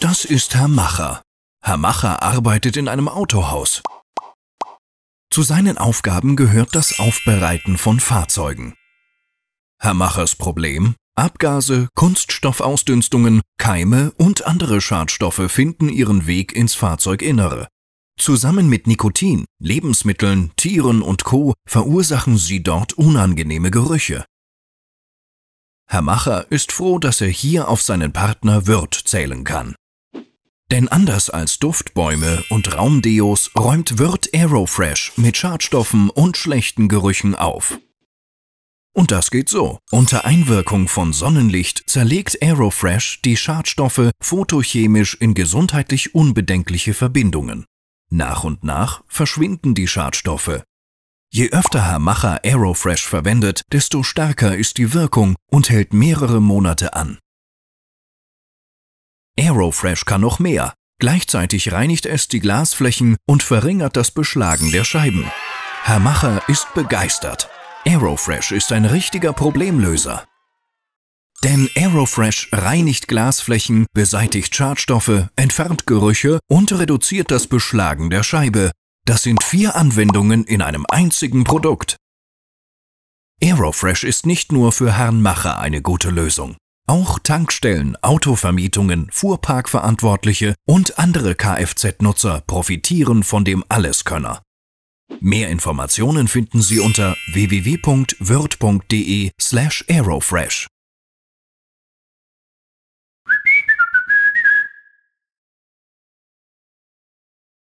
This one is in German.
Das ist Herr Macher. Herr Macher arbeitet in einem Autohaus. Zu seinen Aufgaben gehört das Aufbereiten von Fahrzeugen. Herr Machers Problem? Abgase, Kunststoffausdünstungen, Keime und andere Schadstoffe finden ihren Weg ins Fahrzeuginnere. Zusammen mit Nikotin, Lebensmitteln, Tieren und Co. verursachen sie dort unangenehme Gerüche. Herr Macher ist froh, dass er hier auf seinen Partner Wirt zählen kann. Denn anders als Duftbäume und Raumdeos räumt Wirt Aerofresh mit Schadstoffen und schlechten Gerüchen auf. Und das geht so. Unter Einwirkung von Sonnenlicht zerlegt Aerofresh die Schadstoffe photochemisch in gesundheitlich unbedenkliche Verbindungen. Nach und nach verschwinden die Schadstoffe. Je öfter Herr Macher Aerofresh verwendet, desto stärker ist die Wirkung und hält mehrere Monate an. Aerofresh kann noch mehr. Gleichzeitig reinigt es die Glasflächen und verringert das Beschlagen der Scheiben. Herr Macher ist begeistert. Aerofresh ist ein richtiger Problemlöser. Denn Aerofresh reinigt Glasflächen, beseitigt Schadstoffe, entfernt Gerüche und reduziert das Beschlagen der Scheibe. Das sind vier Anwendungen in einem einzigen Produkt. Aerofresh ist nicht nur für Herrn Macher eine gute Lösung. Auch Tankstellen, Autovermietungen, Fuhrparkverantwortliche und andere Kfz-Nutzer profitieren von dem Alleskönner. Mehr Informationen finden Sie unter www.wirt.de slash aerofresh.